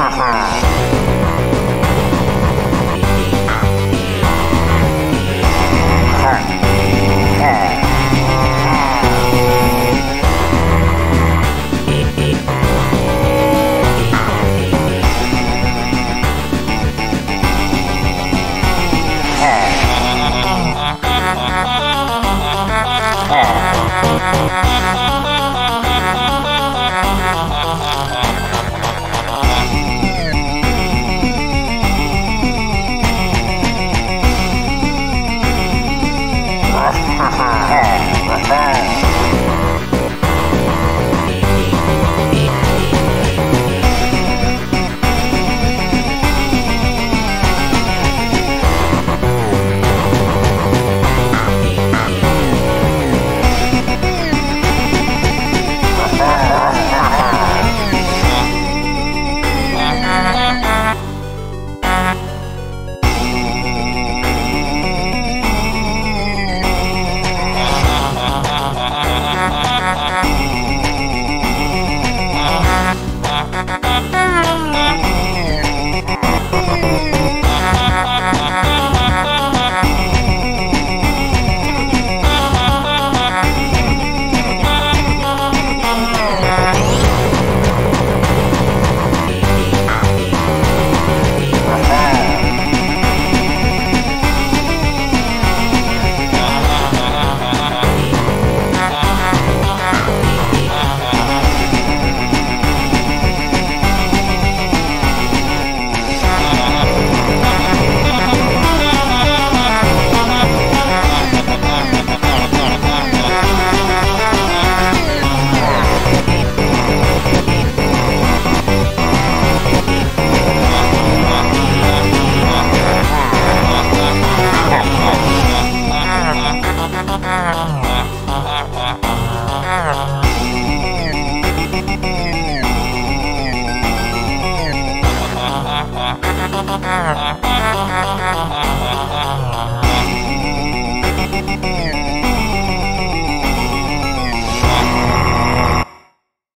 Ha ha Ha ha!